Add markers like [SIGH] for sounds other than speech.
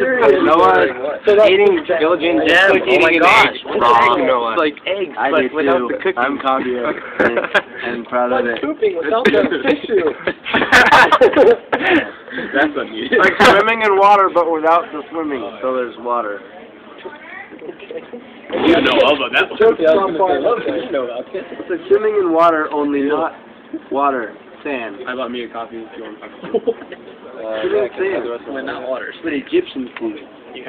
You know what? So Eating Belgian Yeah, cookie oh my gosh, eggs what's It's like eggs, I but without too. the cookie. I'm Javier and, [LAUGHS] and proud of it. pooping without the tissue. [LAUGHS] That's unusual. Like swimming in water, but without the swimming, so there's water. You know about that one. Joke's on fire. You know about this. It's like swimming in water, only not water, sand. I bought me a coffee if you want coffee. [LAUGHS] Uh, yeah, sand. When not water. It's Egyptians do. You